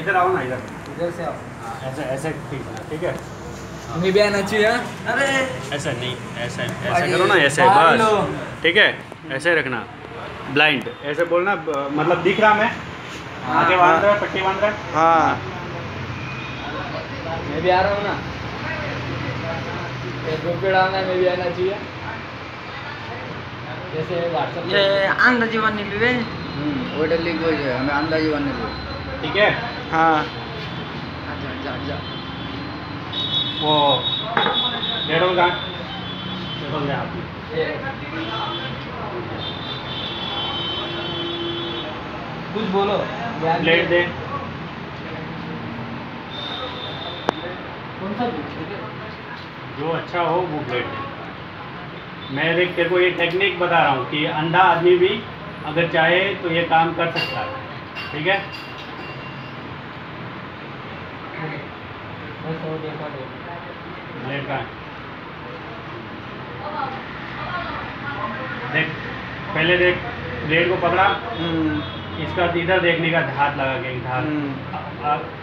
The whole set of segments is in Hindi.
इधर आओ ना इधर। इधर से आओ। हाँ, ऐसा ऐसा ठीक है ठीक है। नहीं भी आना चाहिए हाँ? अरे! ऐसा नहीं ऐसा ऐसा करो ना ऐसे बस। ठीक है? ऐसे रखना। ब्लाइंड ऐसे बोलना मतलब दिख रहा मैं। हाँ, आगे बाँध रहा पट्टी बाँध रहा। हाँ। मैं भी आ रहा हूँ ना। फेसबुक पे मैं भी आना चाहिए। जैसे व्हाट्सएप ये आंधा जीवन हम्म, नहीं वो डली कोई है हमें आंधा जीवन नहीं ठीक है? हाँ। कुछ बोलो ब्लेड दे। कौन सा जो अच्छा हो वो ब्लेड दे। मैं देख तेरे को ये टेक्निक बता रहा हूँ कि अंधा आदमी भी अगर चाहे तो ये काम कर सकता है। ठीक है? देखो देखो। ब्लेड देख पहले देख ब्लेड को पकड़ा। हम्म, इसका इधर देखने का हाथ लगा के धार। हम्म,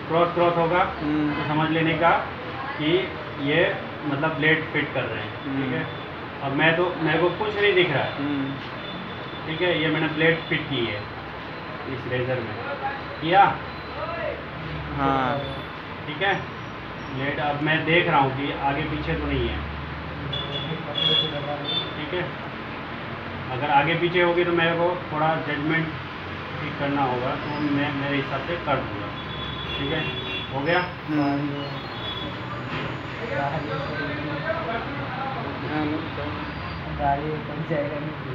क्रॉस क्रॉस होगा। हम्म, तो समझ लेने का कि ये मतलब ब्लेड फिट कर रहे हैं। ठीक है? अब मैं तो मेरे को कुछ नहीं दिख रहा। है ठीक है? ये मैंने ब्लेड फिट की है इस रेजर में। किया? हाँ। ठीक है? ब्लेड अब मैं देख रहा हूँ कि आगे पीछे तो नहीं है। ठीक है? अगर आगे पीछे होगी तो मेरे को थोड़ा जजमेंट ठीक करना होगा तो मैं मेरे हिसाब से कर दूँगा। ठीक है? हो गया? नहीं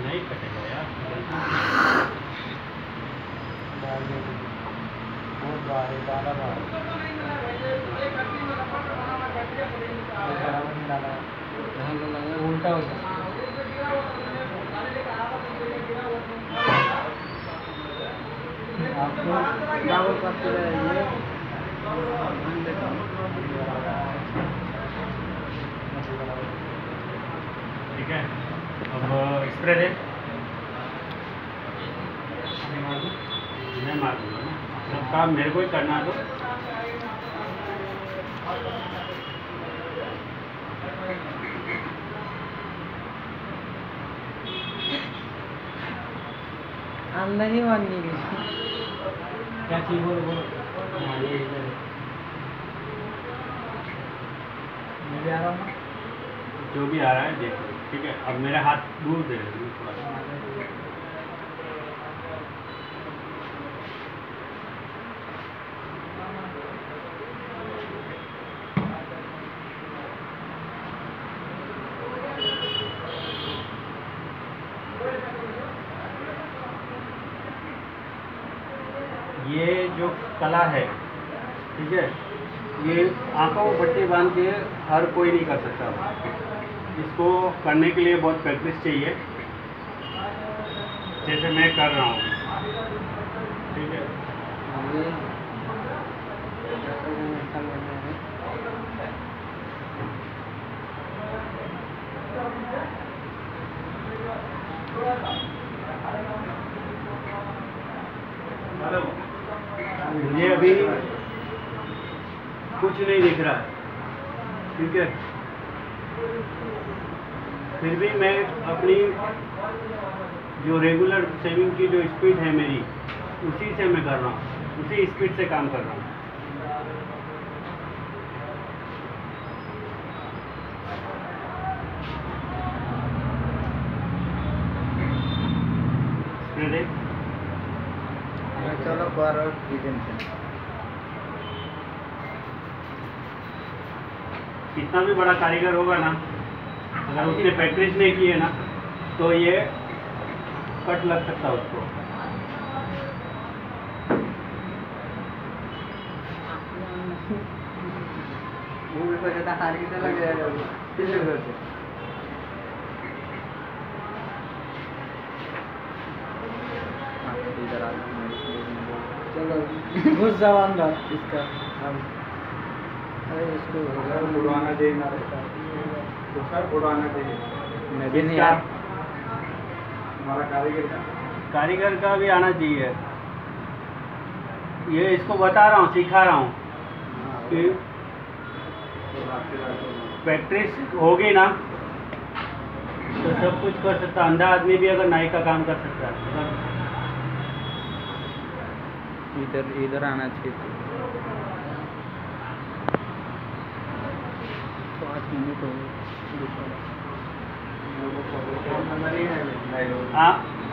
नहीं कटेगा यार बहुत बार है ज़्यादा बार बराबर नहीं डाला वो उल्टा हो गया आपको करते रहिए ठीक है अब uh, स्प्रे दे? मैं मार सब काम मेरे को ही करना तो। 안다니 왔니? क्या चीज़ बोलो बोलो। हाँ, इधर मैं भी आ रहा हूँ जो भी आ रहा है देख लो ठीक है? अब मेरा हाथ दूर दे दे थोड़ा सा ये जो कला है। ठीक है? ये आँखों को पट्टी बाँध के हर कोई नहीं कर सकता। इसको करने के लिए बहुत प्रैक्टिस चाहिए। जैसे मैं कर रहा हूँ। ठीक है मुझे अभी कुछ नहीं दिख रहा। है ठीक है? फिर भी मैं अपनी जो रेगुलर सेविंग की जो स्पीड है मेरी, उसी से मैं कर रहा हूँ। उसी स्पीड से काम कर रहा हूँ। स्प्रे दे कितना भी बड़ा कारीगर होगा ना अगर उसने प्रैक्टिस नहीं की है ना तो ये कट लग सकता है उसको। चलो घुस जाओ अंदर इसका हाँ। तो सर उड़वाना चाहिए। मैं भी नहीं हमारा कारीगर का। कारीगर का भी आना चाहिए। ये इसको बता रहा हूँ सिखा रहा हूँ। कि प्रैक्टिस होगी ना तो सब कुछ कर सकता अंधा आदमी भी अगर नाई का काम कर सकता है इधर इधर आना चाहिए पाँच मिनट हो आ-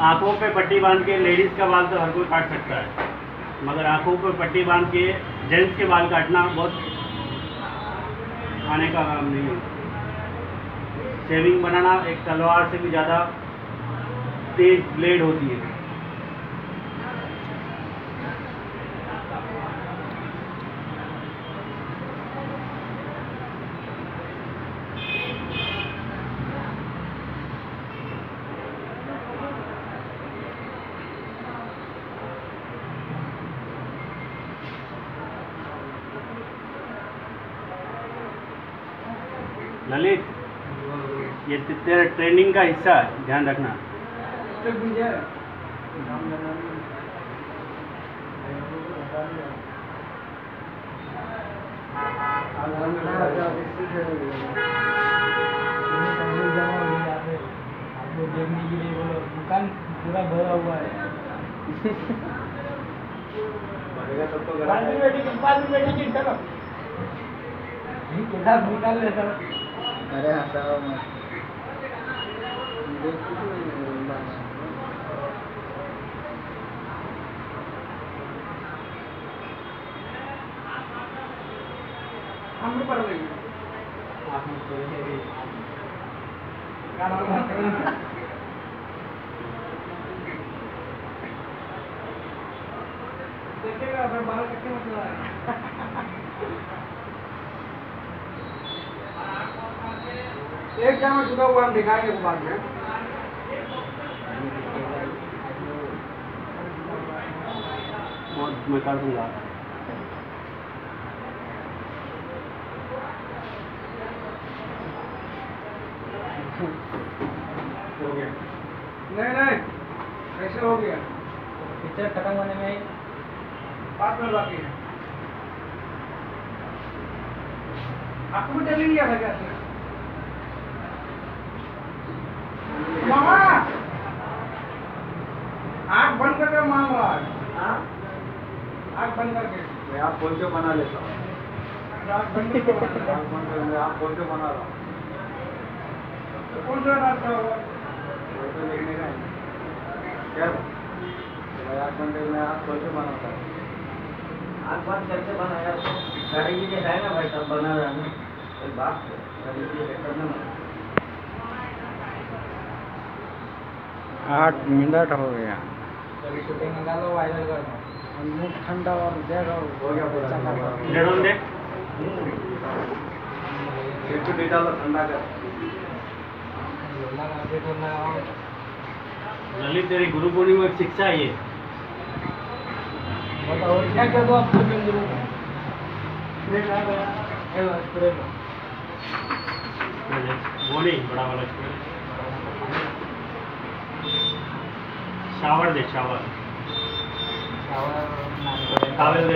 आँखों पे पट्टी बाँध के लेडीज़ का बाल तो हर कोई काट सकता है। मगर आँखों पे पट्टी बाँध के जेंट्स के बाल काटना बहुत आने का काम नहीं है। शेविंग बनाना एक तलवार से भी ज़्यादा तेज ब्लेड होती है। ललित ये ते- तेरा ट्रेनिंग का हिस्सा है ध्यान रखना। तक भी जाए आपको देखने के लिए बोलो दुकान पूरा भरा हुआ है पाँच रुपये टिकट पाँच टिकट चलो निकाल ले सर अरे हटाओ मत देखो हम भी पढ़ रही क्या नाम है? देखिएगा बाहर कितने मतलब है एक चम्मच सुबह हुआ हम दिखाएँगे वो बाद में मैं कर दूँगा। नहीं नहीं कैसे हो गया। पिक्चर खत्म होने में पाँच मिनट बाकी है। आपको भी डेली लिया था क्या मामा आँख बंद करके मांग रहा है बंद करके मैं आप फ़ोन से बना लेता हूँ। आँख बंद करके मांग रहा कर- मैं आप फ़ोन से बना रहा हूँ। है। कौन सा रास्ता होगा? फ़ोटो देखने का है। क्या? तो में आप फ़ोन बनाता हूँ। आग बनाया तो के है ना भाई सब बना रहा है एक बात गाड़ी करना आठ मिनट हो गया। चलिए शूटिंग निकालो वायरल कर दो। मुख ठंडा और देगा हो गया पूरा। चला गया। ज़रूर दे। एक तो ठंडा कर। देखो ललित तेरी गुरु पूर्णिमा की शिक्षा है ये। बताओ क्या क्या दो आप गुरु ला लो लो नहीं बड़ा वाला शावर दे शावर शावर नाम टावल